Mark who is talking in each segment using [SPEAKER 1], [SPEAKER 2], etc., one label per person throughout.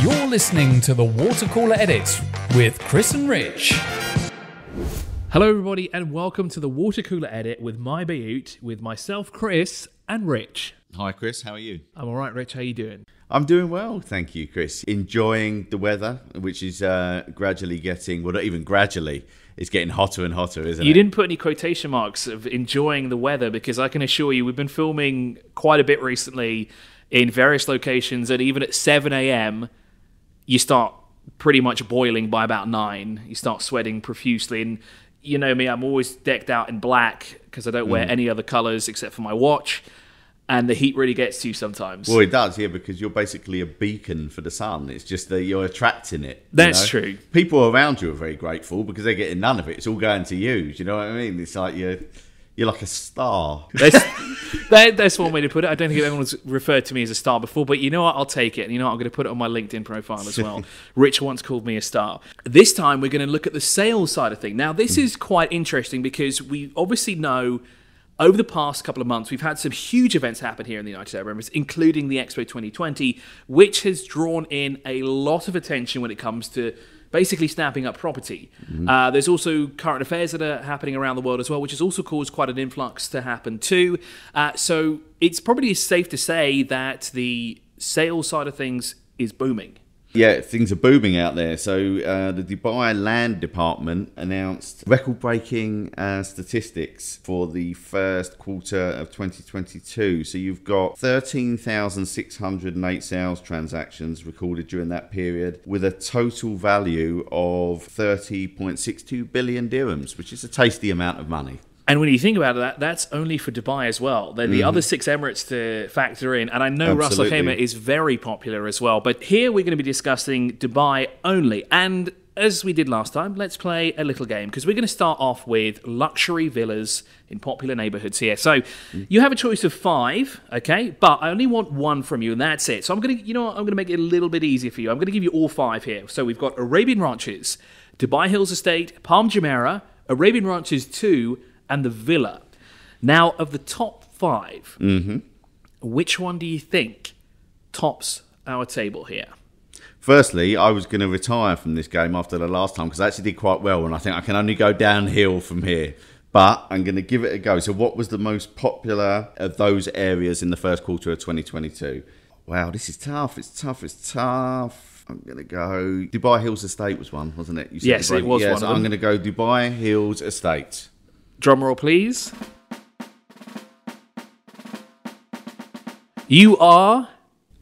[SPEAKER 1] You're listening to the Water Cooler Edit with Chris and Rich.
[SPEAKER 2] Hello, everybody, and welcome to the Water Cooler Edit with MyBayut, with myself, Chris, and Rich.
[SPEAKER 3] Hi, Chris. How are you?
[SPEAKER 2] I'm all right, Rich. How are you doing?
[SPEAKER 3] I'm doing well, thank you, Chris. Enjoying the weather, which is uh, gradually getting, well, not even gradually, it's getting hotter and hotter, isn't
[SPEAKER 2] You
[SPEAKER 3] it?
[SPEAKER 2] You didn't put any quotation marks of enjoying the weather because I can assure you we've been filming quite a bit recently in various locations, and even at 7 a.m., you start pretty much boiling by about 9. You start sweating profusely, and you know me, I'm always decked out in black because I don't wear
[SPEAKER 3] Mm.
[SPEAKER 2] any other colors except for my watch, and the heat really gets to you sometimes.
[SPEAKER 3] Well, it does, yeah, because you're basically a beacon for the sun. It's just that you're attracting it. you
[SPEAKER 2] That's
[SPEAKER 3] know?
[SPEAKER 2] true.
[SPEAKER 3] People around you are very grateful because they're getting none of it. It's all going to you. Do you know what I mean? It's like you're, you're like a star.
[SPEAKER 2] That's, that, that's one way to put it. I don't think anyone's referred to me as a star before, but you know what? I'll take it. And you know what? I'm going to put it on my LinkedIn profile as well. Rich once called me a star. This time, we're going to look at the sales side of thing. Now, this hmm. is quite interesting because we obviously know over the past couple of months, we've had some huge events happen here in the United Arab Emirates, including the Expo 2020, which has drawn in a lot of attention when it comes to basically snapping up property. Uh, there's also current affairs that are happening around the world as well, which has also caused quite an influx to happen too. Uh, so it's probably safe to say that the sales side of things is booming.
[SPEAKER 3] Yeah, things are booming out there. So uh, the Dubai Land Department announced record-breaking uh, statistics for the first quarter of 2022. So you've got 13,608 sales transactions recorded during that period, with a total value of 30.62 billion dirhams, which is a tasty amount of money.
[SPEAKER 2] And when you think about that, that's only for Dubai as well. Then the mm-hmm. other six Emirates to factor in. And I know Ras Al
[SPEAKER 3] Absolutely.
[SPEAKER 2] Khaimah is very popular as well. But here we're going to be discussing Dubai only. And as we did last time, let's play a little game because we're going to start off with luxury villas in popular neighborhoods here. So mm. you have a choice of five, okay? But I only want one from you, and that's it. So I'm going to, you know what? I'm going to make it a little bit easier for you. I'm going to give you all five here. So we've got Arabian Ranches, Dubai Hills Estate, Palm Jumeirah, Arabian Ranches 2, and the Villa. Now, of the top 5 mm-hmm. which one do you think tops our table here?
[SPEAKER 3] Firstly, I was going to retire from this game after the last time because I actually did quite well, and I think I can only go downhill from here. But I'm going to give it a go. So, what was the most popular of those areas in the first quarter of 2022? Wow, this is tough. It's tough. It's tough. I'm going to go. Dubai Hills Estate was one, wasn't it? You said
[SPEAKER 2] Yes, it was
[SPEAKER 3] yeah,
[SPEAKER 2] one
[SPEAKER 3] so I'm going to go Dubai Hills Estate.
[SPEAKER 2] Drum roll, please. You are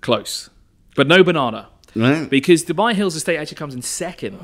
[SPEAKER 2] close, but no banana.
[SPEAKER 3] Right?
[SPEAKER 2] Because Dubai Hills Estate actually comes in second,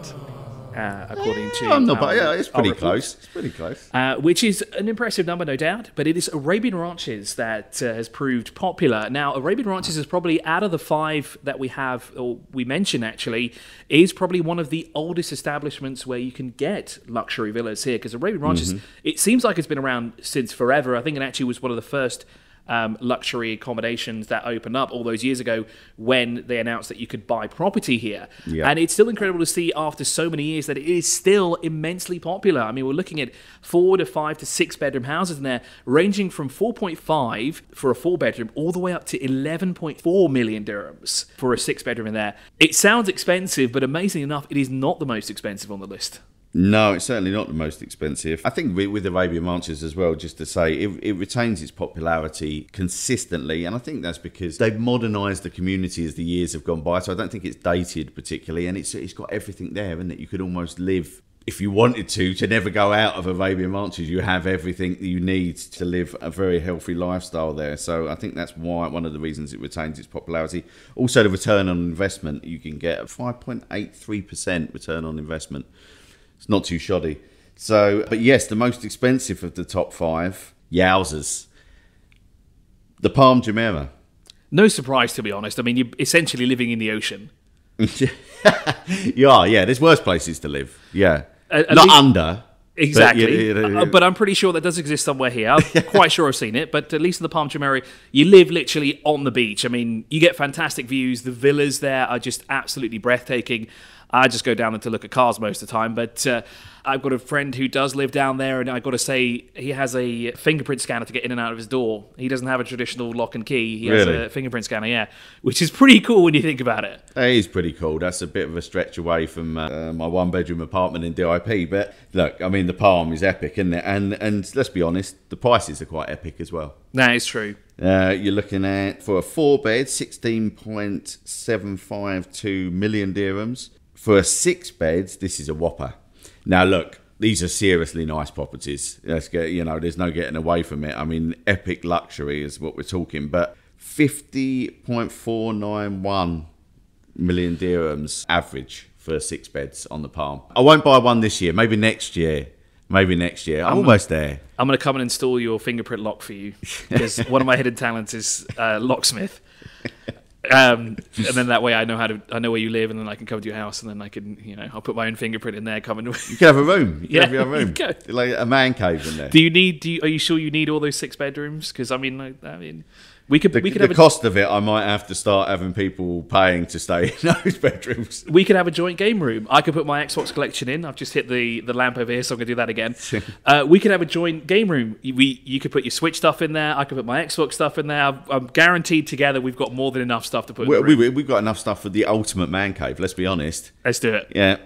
[SPEAKER 2] uh, according to.
[SPEAKER 3] I'm not, but yeah, it's pretty close. It's pretty close.
[SPEAKER 2] Uh, which is an impressive number, no doubt. But it is Arabian Ranches that uh, has proved popular. Now, Arabian Ranches is probably out of the five that we have, or we mentioned actually, is probably one of the oldest establishments where you can get luxury villas here. Because Arabian Ranches, it seems like it's been around since forever. I think it actually was one of the first. Um, luxury accommodations that opened up all those years ago when they announced that you could buy property here.
[SPEAKER 3] Yeah.
[SPEAKER 2] And it's still incredible to see after so many years that it is still immensely popular. I mean, we're looking at four to five to six bedroom houses in there, ranging from 4.5 for a four bedroom all the way up to 11.4 million dirhams for a six bedroom in there. It sounds expensive, but amazingly enough, it is not the most expensive on the list.
[SPEAKER 3] No, it's certainly not the most expensive. I think with, Arabian Ranches as well, just to say, it, it retains its popularity consistently, and I think that's because they've modernised the community as the years have gone by. So I don't think it's dated particularly, and it's it's got everything there, and that you could almost live. If you wanted to, to never go out of Arabian Ranches, you have everything that you need to live a very healthy lifestyle there. So I think that's why one of the reasons it retains its popularity. Also, the return on investment you can get a 5.83% return on investment. It's not too shoddy. So, but yes, the most expensive of the top five, Yowzers. The Palm Jumeirah.
[SPEAKER 2] No surprise, to be honest. I mean, you're essentially living in the ocean.
[SPEAKER 3] you are, yeah. There's worse places to live. Yeah. Not
[SPEAKER 2] least-
[SPEAKER 3] under. but
[SPEAKER 2] Exactly.
[SPEAKER 3] you- you-
[SPEAKER 2] Uh, but I'm pretty sure that does exist somewhere here. I'm quite sure I've seen it. But at least in the Palm Jumeirah, you live literally on the beach. I mean, you get fantastic views. The villas there are just absolutely breathtaking. I just go down there to look at cars most of the time. But uh, I've got a friend who does live down there, and I've got to say, he has a fingerprint scanner to get in and out of his door. He doesn't have a traditional lock and key. He
[SPEAKER 3] Really?
[SPEAKER 2] has a fingerprint scanner, yeah, which is pretty cool when you think about it.
[SPEAKER 3] That is pretty cool. That's a bit of a stretch away from uh, my one bedroom apartment in DIP. But look, I mean, the Palm is epic, isn't it? And and let's be honest, the prices are quite epic as well.
[SPEAKER 2] That is true.
[SPEAKER 3] Uh, you're looking at for a four bed, sixteen point seven five two million dirhams. For six beds, this is a whopper. Now look, these are seriously nice properties. Let's get you know, there's no getting away from it. I mean, epic luxury is what we're talking. But fifty point four nine one million dirhams average for six beds on the Palm. I won't buy one this year. Maybe next year. Maybe next year. I'm almost there.
[SPEAKER 2] I'm going to come and install your fingerprint lock for you because one of my hidden talents is uh, locksmith. Um, and then that way I know how to I know where you live, and then I can come to your house, and then I can you know I'll put my own fingerprint in there. Come and
[SPEAKER 3] You can have a room. You can
[SPEAKER 2] Yeah,
[SPEAKER 3] have your own room.
[SPEAKER 2] you.
[SPEAKER 3] Like a man cave in there.
[SPEAKER 2] do you need? Do you, are you sure you need all those six bedrooms? Because I mean, like, I mean, we could
[SPEAKER 3] The,
[SPEAKER 2] we could
[SPEAKER 3] the
[SPEAKER 2] have a,
[SPEAKER 3] cost of it, I might have to start having people paying to stay in those bedrooms.
[SPEAKER 2] we could have a joint game room. I could put my Xbox collection in. I've just hit the, the lamp over here, so I'm gonna do that again. uh, we could have a joint game room. We you could put your Switch stuff in there. I could put my Xbox stuff in there. I'm, I'm guaranteed together we've got more than enough stuff to put. in
[SPEAKER 3] We, we, we've got enough stuff for the ultimate man cave, let's be honest.
[SPEAKER 2] Let's do it.
[SPEAKER 3] Yeah.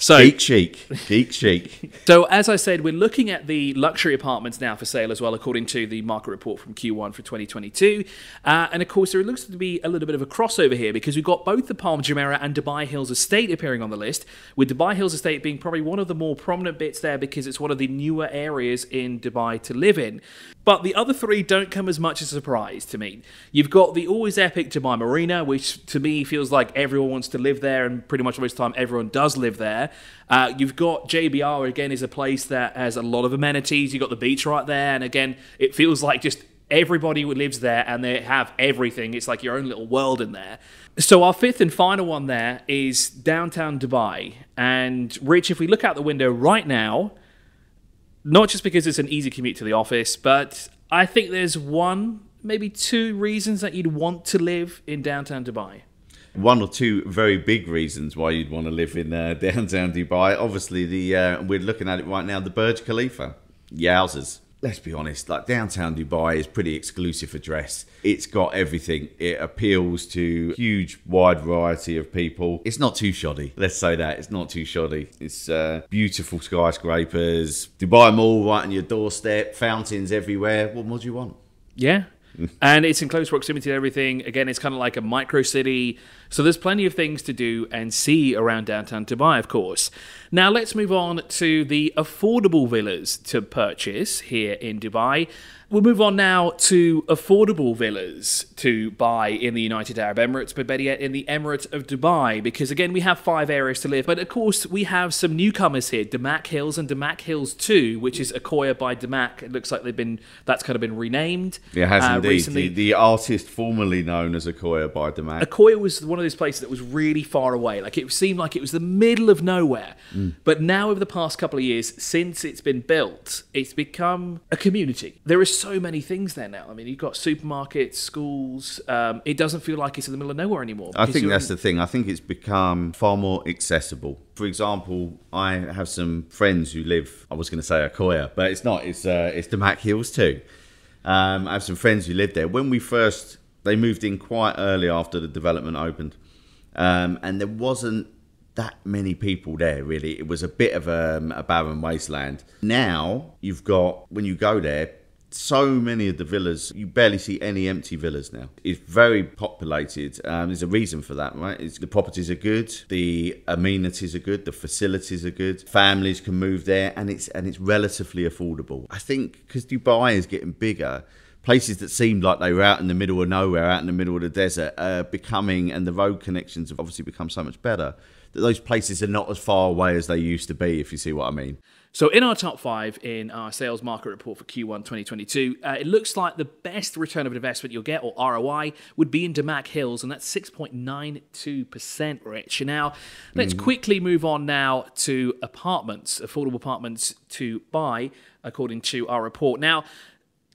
[SPEAKER 2] So
[SPEAKER 3] Geek chic. Geek chic.
[SPEAKER 2] So, as I said, we're looking at the luxury apartments now for sale as well, according to the market report from Q1 for 2022. Uh, and of course, there looks to be a little bit of a crossover here because we've got both the Palm Jumeirah and Dubai Hills Estate appearing on the list, with Dubai Hills Estate being probably one of the more prominent bits there because it's one of the newer areas in Dubai to live in. But the other three don't come as much as a surprise to me. You've got the always epic Dubai Marina, which to me feels like everyone wants to live there, and pretty much most of the time everyone does live there. Uh, you've got JBR again is a place that has a lot of amenities. You've got the beach right there, and again, it feels like just everybody who lives there and they have everything. It's like your own little world in there. So our fifth and final one there is downtown Dubai. And Rich, if we look out the window right now, not just because it's an easy commute to the office, but I think there's one, maybe two reasons that you'd want to live in downtown Dubai.
[SPEAKER 3] One or two very big reasons why you'd want to live in uh, downtown Dubai. Obviously, the uh, we're looking at it right now. The Burj Khalifa, Yowzers. Let's be honest. Like downtown Dubai is pretty exclusive address. It's got everything. It appeals to huge, wide variety of people. It's not too shoddy. Let's say that it's not too shoddy. It's uh, beautiful skyscrapers, Dubai Mall right on your doorstep, fountains everywhere. What more do you want?
[SPEAKER 2] Yeah. And it's in close proximity to everything. Again, it's kind of like a micro city. So there's plenty of things to do and see around downtown Dubai, of course. Now let's move on to the affordable villas to purchase here in Dubai. We'll move on now to affordable villas to buy in the United Arab Emirates, but better yet in the Emirate of Dubai, because again, we have five areas to live. But of course, we have some newcomers here Damac Hills and Damac Hills 2, which is Akoya by Damac. It looks like they've been, that's kind of been renamed.
[SPEAKER 3] It has
[SPEAKER 2] uh,
[SPEAKER 3] indeed.
[SPEAKER 2] recently.
[SPEAKER 3] The, the artist formerly known as Akoya by Damac.
[SPEAKER 2] Akoya was one of those places that was really far away. Like it seemed like it was the middle of nowhere.
[SPEAKER 3] Mm.
[SPEAKER 2] But now, over the past couple of years, since it's been built, it's become a community. There are so many things there now. I mean, you've got supermarkets, schools. Um, it doesn't feel like it's in the middle of nowhere anymore.
[SPEAKER 3] I think that's the thing. I think it's become far more accessible. For example, I have some friends who live. I was going to say Akoya, but it's not. It's uh, it's Damac Hills too. Um, I have some friends who live there. When we first, they moved in quite early after the development opened, um, and there wasn't that many people there really. It was a bit of um, a barren wasteland. Now you've got when you go there, so many of the villas you barely see any empty villas now. It's very populated. Um, there's a reason for that, right? It's, the properties are good, the amenities are good, the facilities are good. Families can move there, and it's and it's relatively affordable. I think because Dubai is getting bigger places that seemed like they were out in the middle of nowhere, out in the middle of the desert, are becoming, and the road connections have obviously become so much better, that those places are not as far away as they used to be, if you see what I mean.
[SPEAKER 2] So, in our top five in our sales market report for Q1 2022, uh, it looks like the best return of investment you'll get, or ROI, would be in Damac Hills, and that's 6.92%, Rich. Now, let's quickly move on now to apartments, affordable apartments to buy, according to our report. Now,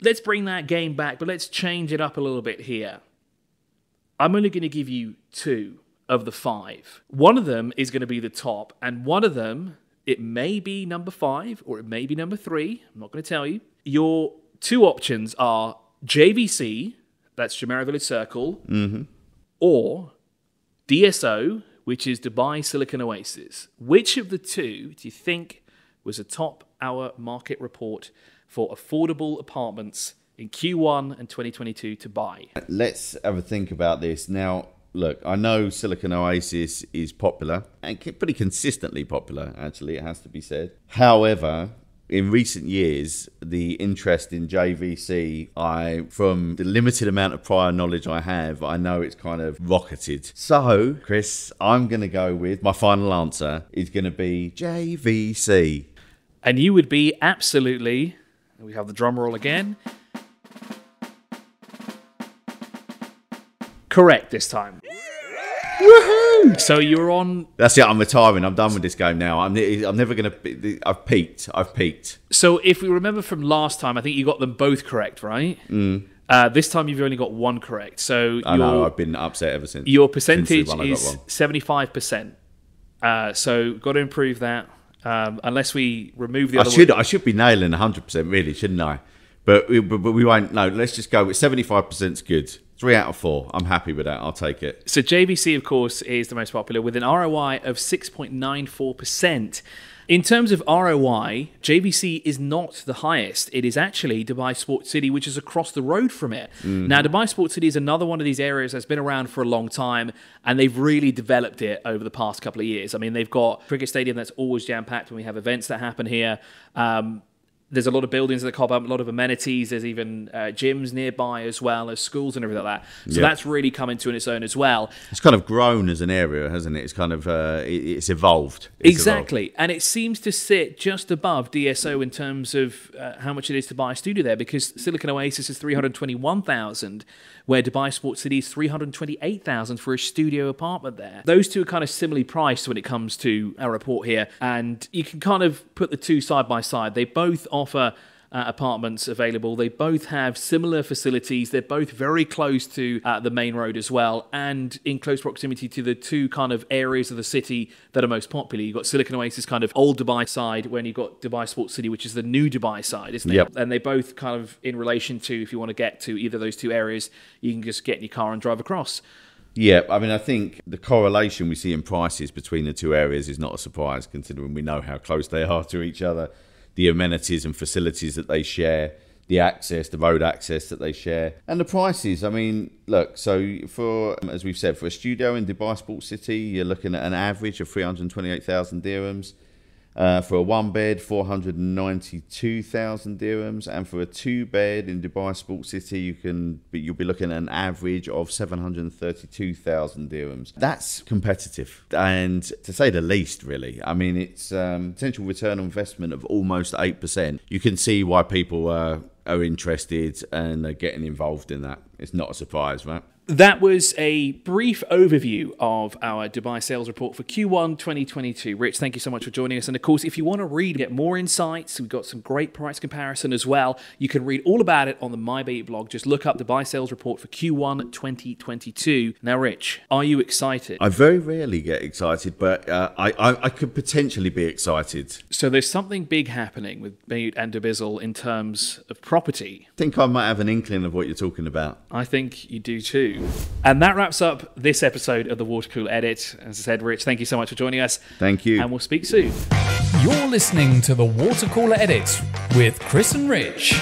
[SPEAKER 2] let's bring that game back, but let's change it up a little bit here. I'm only going to give you two of the five. One of them is going to be the top, and one of them, it may be number five or it may be number three. I'm not going to tell you. Your two options are JVC, that's Jumeirah Village Circle, mm-hmm. or DSO, which is Dubai Silicon Oasis. Which of the two do you think was a top hour market report for affordable apartments in Q1 and 2022 to buy?
[SPEAKER 3] Let's have a think about this. Now, look, I know Silicon Oasis is popular and pretty consistently popular, actually, it has to be said. However, in recent years, the interest in JVC, I, from the limited amount of prior knowledge I have, I know it's kind of rocketed. So, Chris, I'm going to go with my final answer is going to be JVC.
[SPEAKER 2] And you would be absolutely, we have the drum roll again, correct this time. Woohoo! So you're on.
[SPEAKER 3] That's it. I'm retiring. I'm done with this game now. I'm. I'm never going to. I've peaked. I've peaked.
[SPEAKER 2] So if we remember from last time, I think you got them both correct, right? Mm. Uh, this time you've only got one correct. So
[SPEAKER 3] I know I've been upset ever since.
[SPEAKER 2] your percentage
[SPEAKER 3] got
[SPEAKER 2] is seventy-five percent. Uh, so got to improve that. Um, unless we remove the
[SPEAKER 3] I should. I should be nailing 100, percent really, shouldn't I? But, we- but but we won't. No, let's just go with 75 percent is good. Three out of four. I'm happy with that. I'll take it.
[SPEAKER 2] So JVC, of course, is the most popular with an ROI of 6.94%. In terms of ROI, JVC is not the highest. It is actually Dubai Sports City, which is across the road from it. Now, Dubai Sports City is another one of these areas that's been around for a long time, and they've really developed it over the past couple of years. I mean, they've got cricket stadium that's always jam packed when we have events that happen here. Um, there's a lot of buildings that crop up, a lot of amenities. There's even uh, gyms nearby as well as schools and everything like that. So that's really come into its own as well.
[SPEAKER 3] It's kind of grown as an area, hasn't it? It's kind of uh, it's evolved. It's
[SPEAKER 2] Exactly, and it seems to sit just above DSO in terms of uh, how much it is to buy a studio there, because Silicon Oasis is three hundred twenty-one thousand, where Dubai Sports City is three hundred twenty-eight thousand for a studio apartment there. Those two are kind of similarly priced when it comes to our report here, and you can kind of put the two side by side. They both offer uh, apartments available. They both have similar facilities. They're both very close to uh, the main road as well, and in close proximity to the two kind of areas of the city that are most popular. You've got Silicon Oasis, kind of old Dubai side, when you've got Dubai Sports City, which is the new Dubai side, isn't it?
[SPEAKER 3] Yep.
[SPEAKER 2] And they both kind of in relation to if you want to get to either of those two areas, you can just get in your car and drive across.
[SPEAKER 3] Yeah, I mean, I think the correlation we see in prices between the two areas is not a surprise, considering we know how close they are to each other, the amenities and facilities that they share, the access, the road access that they share, and the prices. I mean, look, so for as we've said, for a studio in Dubai Sports City, you're looking at an average of three hundred twenty-eight thousand dirhams. Uh, for a one bed, 492,000 dirhams, and for a two bed in Dubai Sports City, you can be, you'll be looking at an average of 732,000 dirhams. That's competitive, and to say the least, really. I mean, it's um, potential return on investment of almost eight percent. You can see why people uh, are interested and are getting involved in that. It's not a surprise, right?
[SPEAKER 2] That was a brief overview of our Dubai sales report for Q1 2022. Rich, thank you so much for joining us. And of course, if you want to read, get more insights, we've got some great price comparison as well. You can read all about it on the MyBayut blog. Just look up Dubai sales report for Q1 2022. Now, Rich, are you excited?
[SPEAKER 3] I very rarely get excited, but uh, I, I I could potentially be excited.
[SPEAKER 2] So there's something big happening with Bayut and Dubizzle in terms of property.
[SPEAKER 3] I think I might have an inkling of what you're talking about.
[SPEAKER 2] I think you do too. And that wraps up this episode of the Water Cool Edit. As I said, Rich, thank you so much for joining us.
[SPEAKER 3] Thank you.
[SPEAKER 2] And we'll speak soon.
[SPEAKER 1] You're listening to the Water Cooler Edit with Chris and Rich.